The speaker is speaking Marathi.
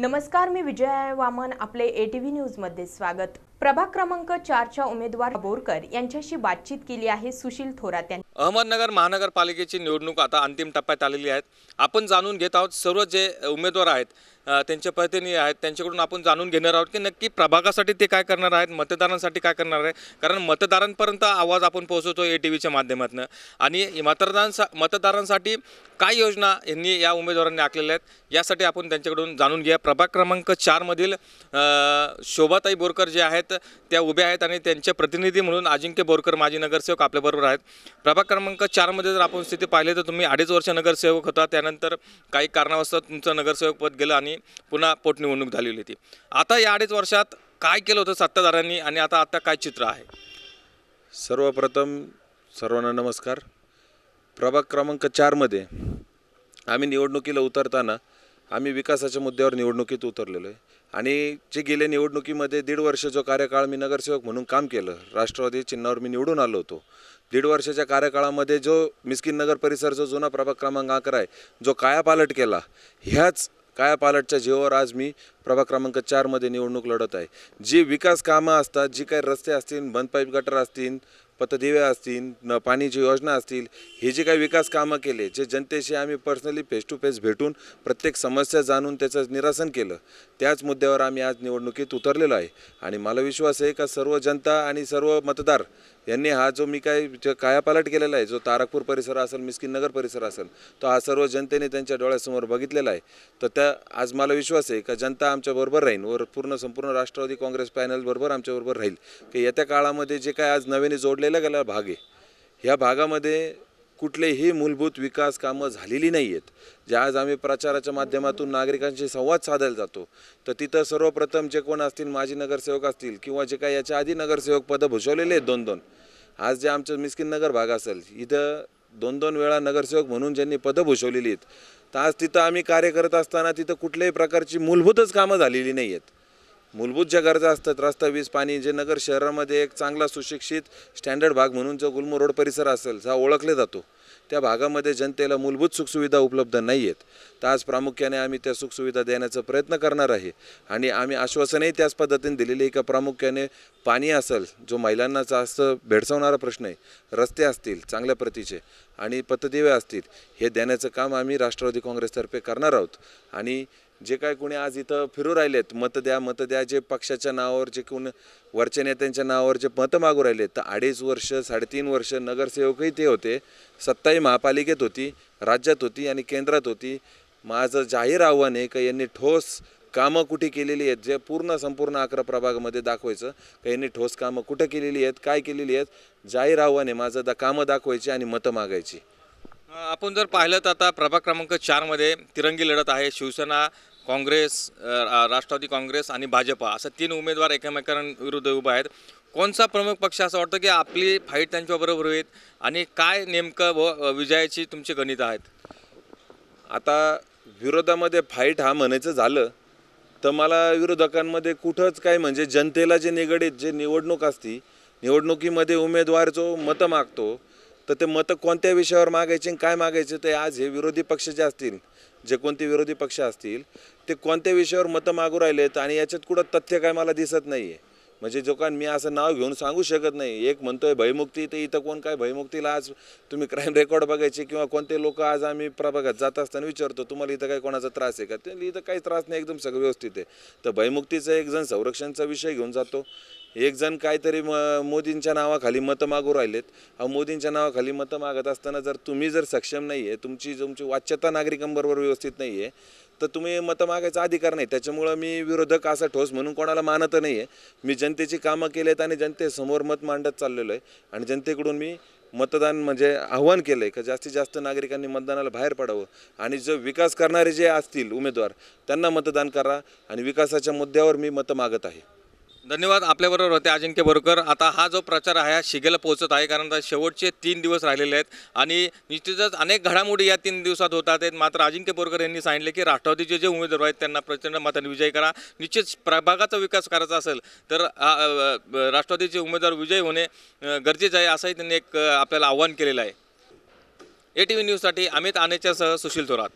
नमस्कार मी विजय वामन आपले ए टी व्ही न्यूजमध्ये स्वागत. प्रभाग क्रमांक चारच्या उमेदवार बोरकर यांच्याशी बातचीत केली आहे सुशील थोरात यांनी. अहमदनगर महानगरपालिकेची निवडणूक आता अंतिम टप्प्यात आलेली आहेत. आपण जाणून घेत आहोत सर्व जे उमेदवार आहेत त्यांचे प्रतिनिधी आहेत त्यांच्याकडून आपण जाणून घेणार आहोत की नक्की प्रभागासाठी ते काय करणार आहेत मतदारांसाठी काय करणार आहे? कारण मतदारांपर्यंत आवाज आपण पोहोचवतो ए टी व्हीच्या माध्यमातून. आणि मतदारांसा मतदारांसाठी काय योजना यांनी या उमेदवारांनी आखलेल्या आहेत यासाठी आपण त्यांच्याकडून जाणून घ्या प्रभाग क्रमांक चारमधील शोभाताई बोरकर जे आहेत त्या उभ्या आहेत आणि त्यांचे प्रतिनिधी म्हणून अजिंक्य बोरकर माजी नगरसेवक आपल्याबरोबर आहेत. प्रभाग क्रमांक चारमध्ये जर आपण स्थिती पाहिली तर तुम्ही अडीच वर्ष नगरसेवक होता. त्यानंतर काही कारणावस्तव तुमचं नगरसेवक पद गेलं आणि पुन्हा पोटनिवडणूक झालेली होती. आता या अडीच वर्षात काय केलं होतं सत्ताधाऱ्यांनी आणि आता आता काय चित्र आहे? सर्वप्रथम सर्वांना नमस्कार. प्रभाग क्रमांक चारमध्ये आम्ही निवडणुकीला उतरताना आम्ही विकासाच्या मुद्द्यावर निवडणुकीत उतरलेलो आहे. आणि जे गेल्या निवडणुकीमध्ये दीड वर्ष जो कार्यकाळ मी नगरसेवक म्हणून काम केलं राष्ट्रवादी चिन्हावर मी निवडून आलो होतो दीड वर्षाच्या कार्यकाळामध्ये जो मिस्किन नगर परिसर जो जुना प्रभाग क्रमांक अकरा आहे जो कायापालट केला ह्याच कायापालटच्या जीवावर आज मी प्रभाग क्रमांक चारमध्ये निवडणूक लढत आहे. जी विकास कामं असतात जी काही रस्ते असतील बंदपाईप गटर असतील पतदिवे असतील न पाणीची योजना असतील हे जे काही विकास कामं केले जे जनतेशी आम्ही पर्सनली फेस टू फेस भेटून प्रत्येक समस्या जाणून त्याचं निरासन केलं त्याच मुद्द्यावर आम्ही आज निवडणुकीत उतरलेलो आहे. आणि मला विश्वास आहे का सर्व जनता आणि सर्व मतदार यांनी हा जो मी काय कायापालट केलेला आहे जो तारकपूर परिसर असेल मिस्किन नगर परिसर असेल तो हा सर्व जनतेने त्यांच्या डोळ्यासमोर बघितलेला आहे. तर त्या आज मला विश्वास आहे का जनता आमच्याबरोबर राहील वर पूर्ण संपूर्ण राष्ट्रवादी काँग्रेस पॅनलबरोबर आमच्याबरोबर राहील? की येत्या काळामध्ये जे काय आज नव्याने जोडलेला गेला भाग आहे ह्या भागामध्ये कुठलेही मूलभूत विकास कामं झालेली नाही आहेत जे आज आम्ही प्रचाराच्या माध्यमातून नागरिकांशी संवाद साधायला जातो तर तिथं सर्वप्रथम जे कोण असतील माजी नगरसेवक असतील किंवा जे काही याच्या आधी नगरसेवक पदं भूषवलेले आहेत दोन दोन आज जे आमचं मिस्किन नगर भाग असेल इथं दोन दोन वेळा नगरसेवक म्हणून ज्यांनी पदं भूषवलेली आहेत तर आज तिथं आम्ही कार्य करत असताना तिथं कुठल्याही प्रकारची मूलभूतच कामं झालेली नाही आहेत मूलभूत ज्या गरजा असतात रस्ता वीज पाणी जे नगर शहरामध्ये एक चांगला सुशिक्षित स्टँडर्ड भाग म्हणून जो गुलमो रोड परिसर असेल हा ओळखले जातो त्या भागामध्ये जनतेला मूलभूत सुखसुविधा उपलब्ध नाही आहेत तर आज प्रामुख्याने आम्ही त्या सुखसुविधा देण्याचा प्रयत्न करणार आहे आणि आम्ही आश्वासनही त्याच पद्धतीने दिलेली आहे का प्रामुख्याने पाणी असेल जो महिलांना जास्त भेडसावणारा प्रश्न आहे रस्ते असतील चांगल्या प्रतीचे आणि पथदिवे असतील हे देण्याचं काम आम्ही राष्ट्रवादी काँग्रेसतर्फे करणार आहोत. आणि जे काय कोणी आज इथं फिरू राहिलेत मत द्या मत द्या जे पक्षाच्या नावावर जे कोण वरच्या नेत्यांच्या नावावर जे मतं मागू राहिलेत तर अडीच वर्ष साडेतीन वर्ष नगरसेवकही ते होते. सत्ताही महापालिकेत होती राज्यात होती आणि केंद्रात होती. माझं जाहीर आव्हान आहे का यांनी ठोस कामं कुठे केलेली आहेत जे पूर्ण संपूर्ण अकरा प्रभागामध्ये दाखवायचं का यांनी ठोस कामं कुठं केलेली आहेत काय केलेली आहेत जाहीर आव्हान आहे माझं दा कामं दाखवायची आणि मतं मागायची. आपण जर पाहिलं तर आता प्रभाग क्रमांक चारमध्ये तिरंगी लढत आहे शिवसेना काँग्रेस राष्ट्रवादी काँग्रेस आणि भाजपा असं तीन उमेदवार एकमेकांविरुद्ध उभा आहेत. कोणचा प्रमुख पक्ष असं वाटतं की आपली फाईट त्यांच्याबरोबर होईल आणि काय नेमकं व विजयाची तुमची गणित आहेत? आता विरोधामध्ये फाईट हा म्हणायचं झालं तर मला विरोधकांमध्ये कुठंच काय म्हणजे जनतेला जे निगडीत जे निवडणूक असती निवडणुकीमध्ये उमेदवार जो मतं मागतो तर ते मतं कोणत्या विषयावर मागायचे आणि काय मागायचे ते आज हे विरोधी पक्ष जे असतील जे कोणते विरोधी पक्ष असतील ते कोणत्या विषयावर मतं मागू राहिलेत आणि याच्यात कुठं तथ्य काय मला दिसत नाही आहे म्हणजे जो काय मी असं नाव घेऊन सांगू शकत नाही. एक म्हणतोय भयमुक्ती तर इथं कोण काय भयमुक्तीला आज तुम्ही क्राईम रेकॉर्ड बघायचे किंवा कोणते लोक आज आम्ही प्रभागात जात असताना विचारतो तुम्हाला इथं काय कोणाचा त्रास आहे का? ते इथं काही त्रास नाही एकदम सगळं व्यवस्थित आहे. तर भयमुक्तीचा एक जण संरक्षणचा विषय घेऊन जातो. एक जण काहीतरी म मोदींच्या नावाखाली मतं मागू राहिलेत. अहो मोदींच्या नावाखाली मतं मागत असताना जर तुम्ही जर सक्षम नाही आहे तुमची तुमची वाच्यता नागरिकांबरोबर व्यवस्थित नाही आहे तर तुम्ही मतं मागायचा अधिकार नाही. त्याच्यामुळं मी विरोधक असा ठोस म्हणून कोणाला मानत नाही आहे मी जनतेची कामं केली आहेत आणि जनतेसमोर मत मांडत चाललेलो आहे. आणि जनतेकडून मी मतदान म्हणजे आव्हान केलं आहे का जास्तीत जास्त नागरिकांनी मतदानाला बाहेर पडावं. आणि जो विकास करणारे जे असतील उमेदवार त्यांना मतदान करा आणि विकासाच्या मुद्द्यावर मी मतं मागत आहे. धन्यवाद आपल्याबरोबर होते अजिंक्य बोरकर. आता हा जो प्रचार आहे हा शिगेला पोहोचत आहे कारण आता शेवटचे तीन दिवस राहिलेले आहेत. आणि निश्चितच अनेक घडामोडी या तीन दिवसात होतात आहेत. मात्र अजिंक्य बोरकर यांनी सांगितले की राष्ट्रवादीचे जे उमेदवार आहेत त्यांना प्रचंड मताने विजय करा. निश्चित प्रभागाचा विकास करायचा असेल तर राष्ट्रवादीचे उमेदवार विजय होणे गरजेचे गरजेचं आहे असंही त्यांनी एक आपल्याला आव्हान केलेलं आहे. ए टी व्ही न्यूजसाठी अमित आनेच्यासह सुशील थोरात.